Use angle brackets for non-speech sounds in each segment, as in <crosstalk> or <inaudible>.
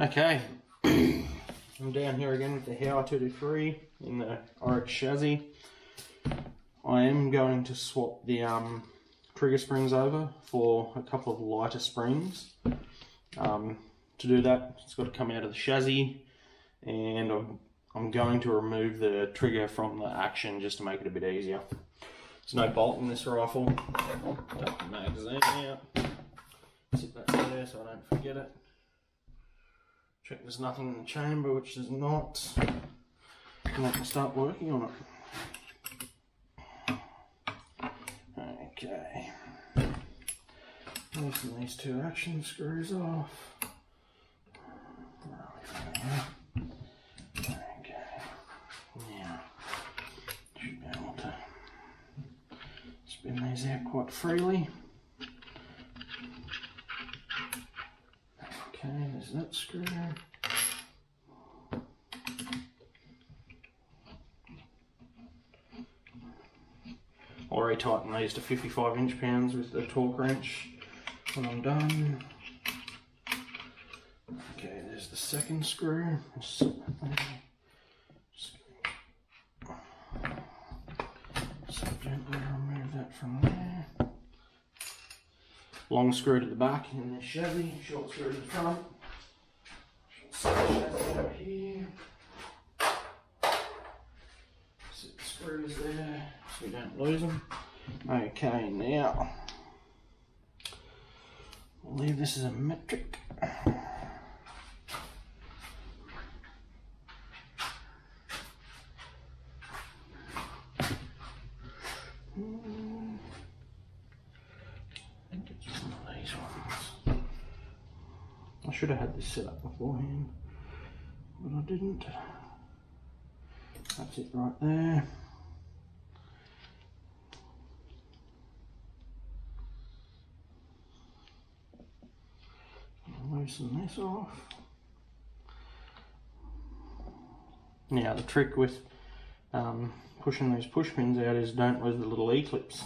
Okay, <clears throat> I'm down here again with the Howa 223 in the Oryx chassis. I am going to swap the um, trigger springs over for a couple of lighter springs. Um, to do that, it's got to come out of the chassis and I'm, I'm going to remove the trigger from the action just to make it a bit easier. There's no bolt in this rifle. Take the magazine out. Sit that there so I don't forget it. Check there's nothing in the chamber, which there's not. And I can start working on it. Okay. Loosen these two action screws off. Okay. Now, should be able to spin these out quite freely. Okay, there's that screw. I already tighten these to 55 inch pounds with the torque wrench when I'm done. Okay, there's the second screw. So gently remove that from there. Long screw to the back in the Chevy, short screw to the front. Set the Chevy over here. Set the screws there so we don't lose them. Okay, now we'll leave this as a metric. I think it's one of these ones. I should have had this set up beforehand, but I didn't. That's it right there. Loosen this off. Now the trick with um, pushing these push pins out is don't lose the little E-clips.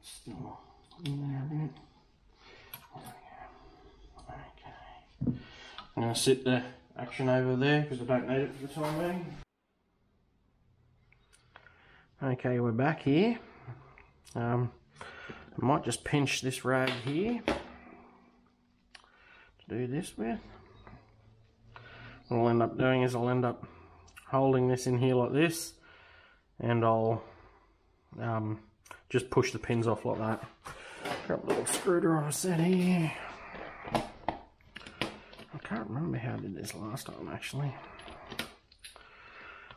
Still in there a. Okay. I'm going to sit the action over there because I don't need it for the time being. Okay, we're back here. Um, I might just pinch this rag here do this with. What I'll end up doing is I'll end up holding this in here like this and I'll um, just push the pins off like that. Grab a little screwdriver set here. I can't remember how I did this last time actually.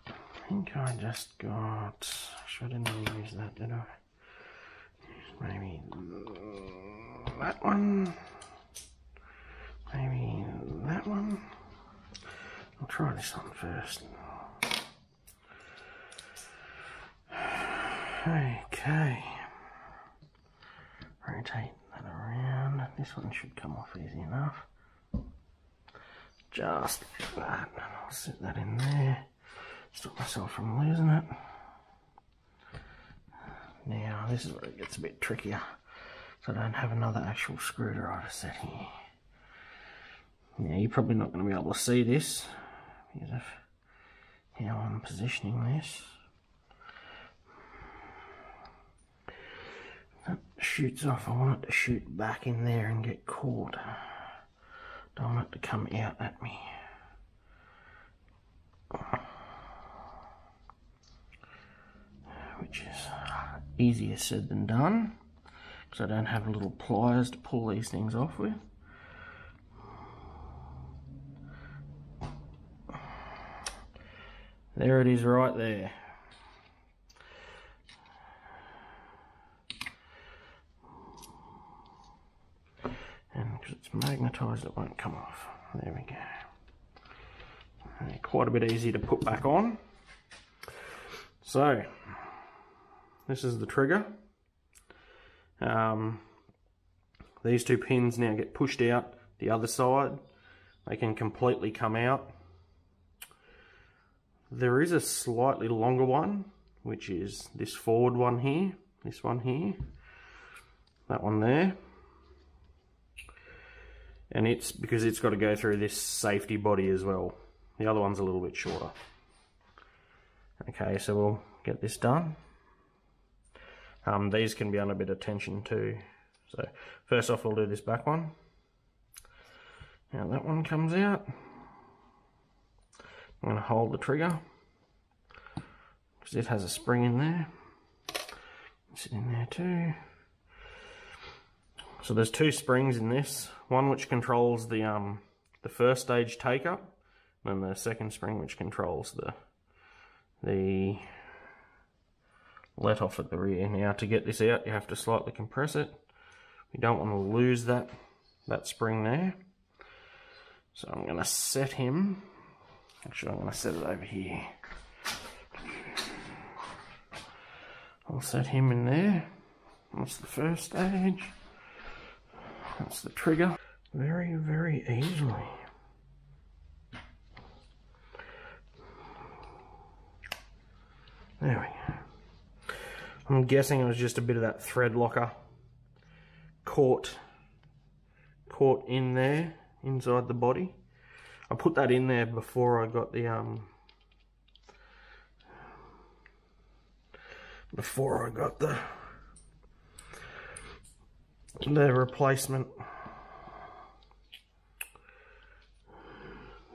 I think I just got, should I didn't use that did I? Maybe that one. Maybe that one. I'll try this one first. Okay. Rotate that around. This one should come off easy enough. Just that. And I'll set that in there. Stop myself from losing it. Now, this is where it gets a bit trickier. So I don't have another actual screwdriver set here. Now, you're probably not going to be able to see this because of how I'm positioning this. That shoots off, I want it to shoot back in there and get caught. Don't want it to come out at me. Which is easier said than done because I don't have little pliers to pull these things off with. There it is right there. And because it's magnetised it won't come off. There we go. Quite a bit easy to put back on. So, this is the trigger. Um, these two pins now get pushed out the other side. They can completely come out. There is a slightly longer one, which is this forward one here, this one here, that one there. and it's because it's got to go through this safety body as well. The other one's a little bit shorter. Okay, so we'll get this done. Um, these can be under a bit of tension too. So first off we'll do this back one. Now that one comes out. I'm going to hold the trigger because it has a spring in there. Sit in there too. So there's two springs in this. One which controls the um, the first stage take up, and then the second spring which controls the the let off at the rear. Now to get this out you have to slightly compress it. You don't want to lose that that spring there. So I'm going to set him, actually I'm going to set it over here. I'll set him in there. That's the first stage. That's the trigger. Very, very easily. There we go. I'm guessing it was just a bit of that thread locker caught caught in there inside the body. I put that in there before I got the um before I got the the replacement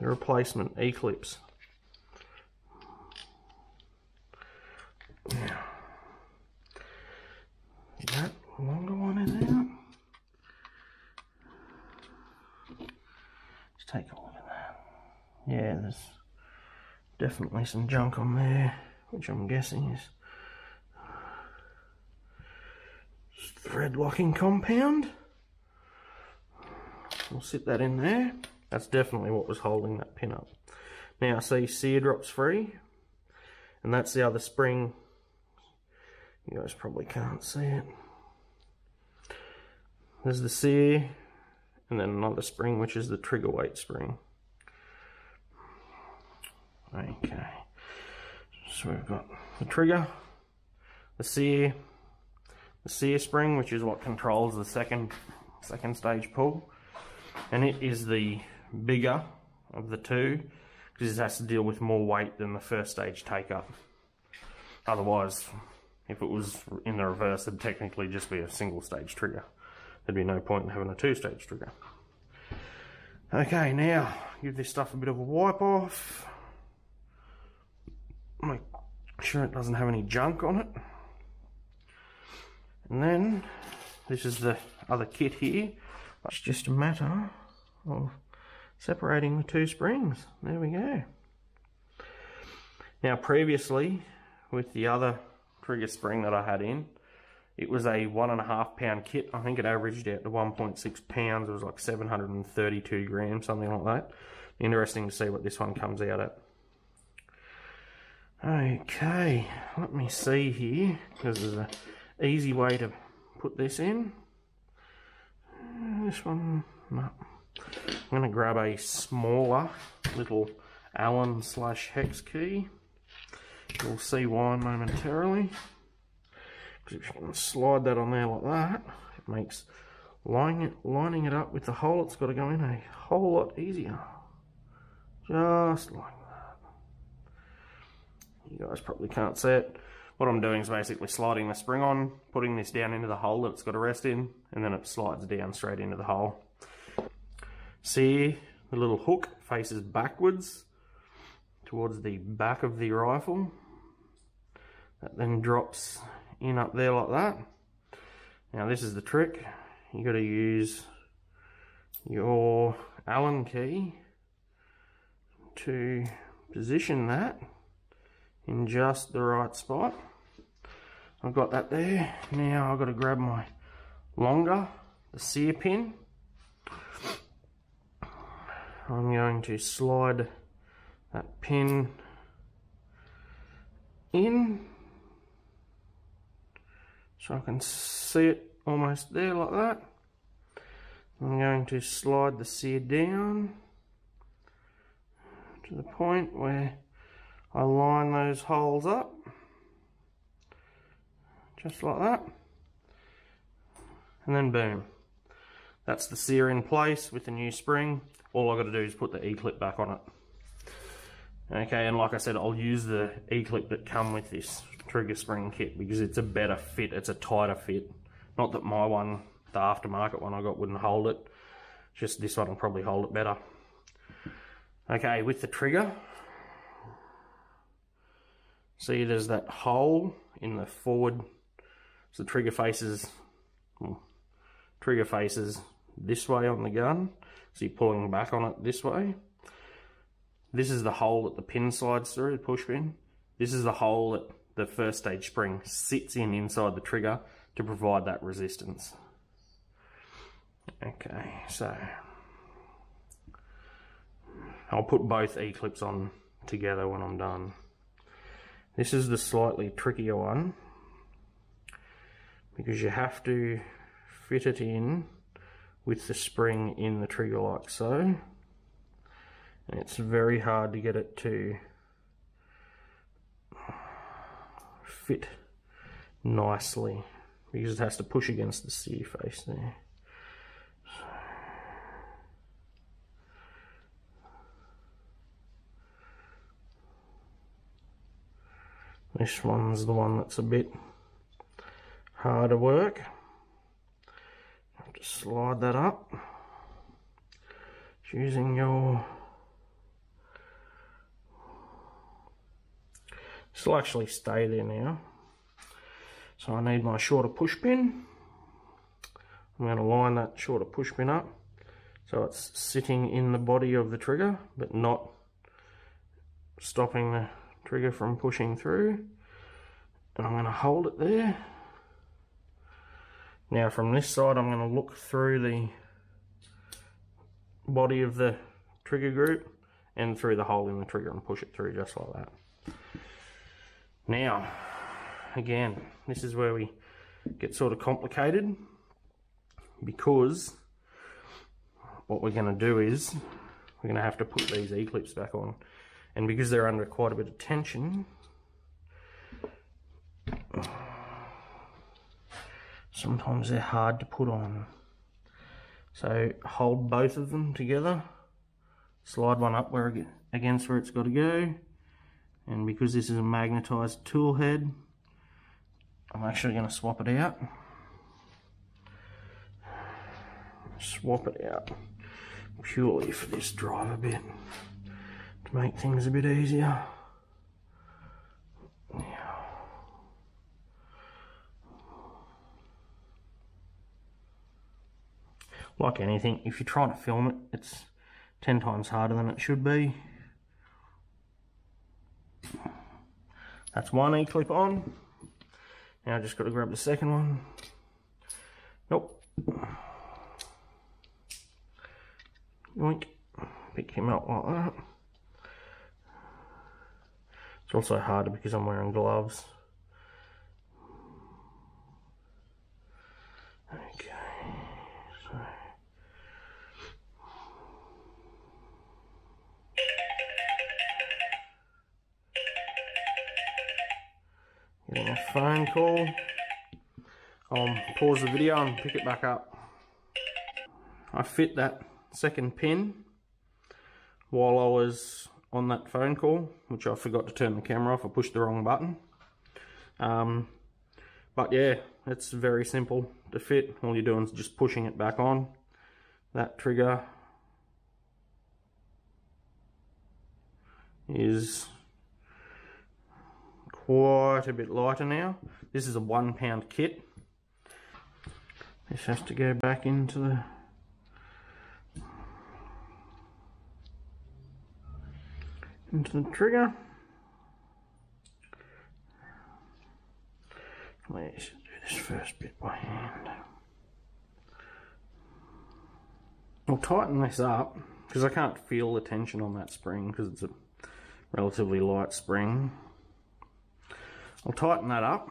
the replacement E-clips. Now, that longer one in there. Take that. Yeah, there's definitely some junk on there, which I'm guessing is thread locking compound. We'll sit that in there. That's definitely what was holding that pin up. Now see sear drops free and that's the other spring. You guys probably can't see it. There's the sear and then another spring which is the trigger weight spring. Okay, so we've got the trigger, the sear, the sear spring, which is what controls the second second stage pull, and it is the bigger of the two because it has to deal with more weight than the first stage take up. Otherwise, if it was in the reverse, it'd technically just be a single stage trigger. There'd be no point in having a two stage trigger. Okay, now give this stuff a bit of a wipe off. Make sure it doesn't have any junk on it. And then this is the other kit here. It's just a matter of separating the two springs. There we go. Now previously with the other trigger spring that I had in, it was a one and a half pound kit. I think it averaged out to 1.6 pounds. It was like 732 grams, something like that. Interesting to see what this one comes out at. Okay, let me see here, because there's an easy way to put this in. This one, no. I'm going to grab a smaller little Allen slash hex key. You'll see why momentarily. Because if you can slide that on there like that, it makes lining it, lining it up with the hole it's got to go in a whole lot easier. Just like. You guys probably can't see it. What I'm doing is basically sliding the spring on, putting this down into the hole that it's got to rest in, and then it slides down straight into the hole. See, the little hook faces backwards towards the back of the rifle. That then drops in up there like that. Now this is the trick. You got to use your Allen key to position that in just the right spot. I've got that there. Now I've got to grab my longer, the sear pin. I'm going to slide that pin in so I can see it almost there like that. I'm going to slide the sear down to the point where I line those holes up just like that and then boom that's the sear in place with the new spring. All i got to do is put the E-clip back on it. Okay, and like I said, I'll use the E-clip that come with this trigger spring kit because it's a better fit, it's a tighter fit. Not that my one, the aftermarket one I got wouldn't hold it, just this one will probably hold it better. Okay, with the trigger, see there's that hole in the forward, so the trigger faces, well, trigger faces this way on the gun, so you're pulling back on it this way. This is the hole that the pin slides through, the push pin. This is the hole that the first stage spring sits in inside the trigger to provide that resistance. Okay, so I'll put both E-clips on together when I'm done. This is the slightly trickier one because you have to fit it in with the spring in the trigger like so and it's very hard to get it to fit nicely because it has to push against the sear face there. This one's the one that's a bit harder work. just slide that up using your This will actually stay there now. So I need my shorter push pin. I'm going to line that shorter push pin up so it's sitting in the body of the trigger but not stopping the trigger from pushing through. And I'm going to hold it there. Now from this side I'm going to look through the body of the trigger group and through the hole in the trigger and push it through just like that. Now, again, this is where we get sort of complicated because what we're going to do is we're going to have to put these E-clips back on and because they're under quite a bit of tension sometimes they're hard to put on. So hold both of them together slide one up where against where it's got to go. And because this is a magnetized tool head I'm actually going to swap it out. Swap it out purely for this driver bit make things a bit easier like anything if you're trying to film it it's 10 times harder than it should be That's one E-clip on. Now I just got to grab the second one. Nope. Yoink. Pick him up like that. It's also harder because I'm wearing gloves. A phone call. I'll pause the video and pick it back up. I fit that second pin while I was on that phone call, which I forgot to turn the camera off. I pushed the wrong button. Um, but yeah, it's very simple to fit. All you're doing is just pushing it back on. That trigger is quite a bit lighter now. This is a one pound kit. This has to go back into the into the trigger. Let's do this first bit by hand. I'll tighten this up because I can't feel the tension on that spring because it's a relatively light spring. I'll tighten that up.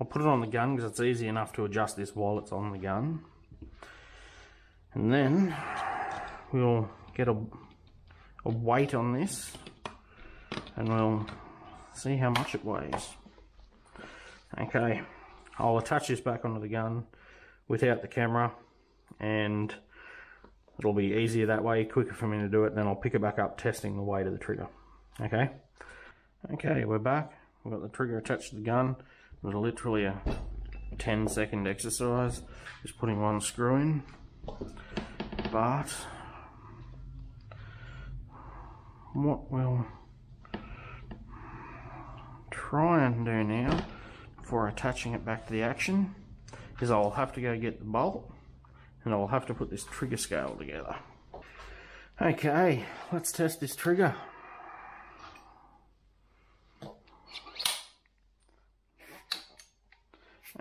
I'll put it on the gun because it's easy enough to adjust this while it's on the gun. And then we'll get a, a weight on this and we'll see how much it weighs. Okay, I'll attach this back onto the gun without the camera and it'll be easier that way, quicker for me to do it, then I'll pick it back up testing the weight of the trigger. Okay? Okay, we're back. We've got the trigger attached to the gun. It was literally a 10 second exercise, just putting one screw in. But what we'll try and do now before attaching it back to the action is I'll have to go get the bolt and I'll have to put this trigger scale together. Okay, let's test this trigger.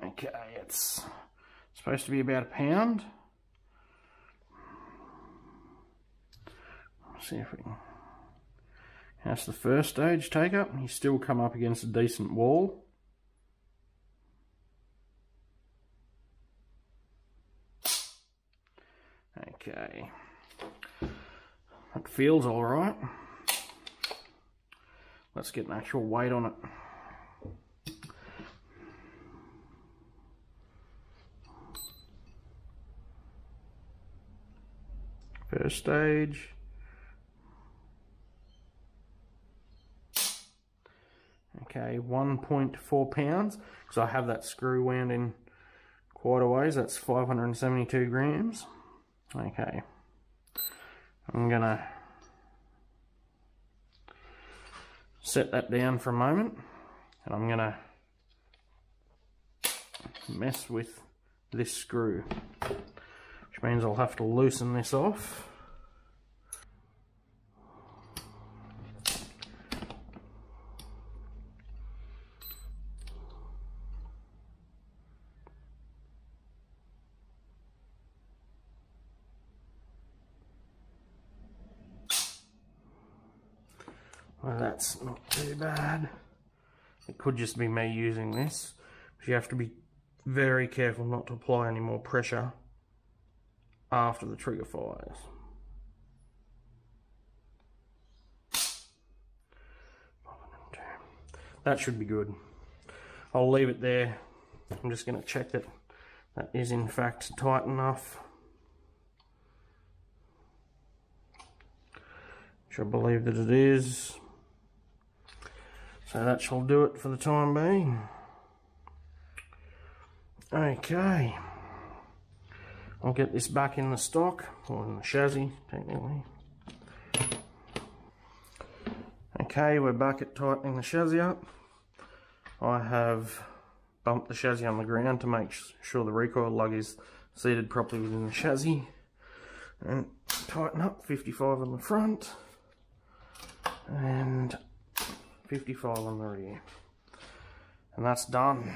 Okay, it's supposed to be about a pound. Let's see if we can. That's the first stage take up. You still come up against a decent wall. Okay. That feels alright. Let's get an actual weight on it. First stage. Okay, 1.4 pounds, because I have that screw wound in quite a ways. That's 572 grams. Okay. I'm gonna set that down for a moment and I'm gonna mess with this screw which means I'll have to loosen this off Well, that's not too bad. It could just be me using this. But you have to be very careful not to apply any more pressure after the trigger fires. That should be good. I'll leave it there. I'm just going to check that that is in fact tight enough. Which I believe that it is. So that shall do it for the time being. Okay. I'll get this back in the stock, or in the chassis, technically. Okay, we're back at tightening the chassis up. I have bumped the chassis on the ground to make sure the recoil lug is seated properly within the chassis. And tighten up 55 on the front. And 55 on the rear. And that's done.